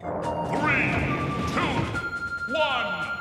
Three, two, one!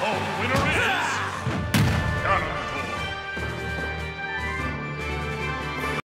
The winner is...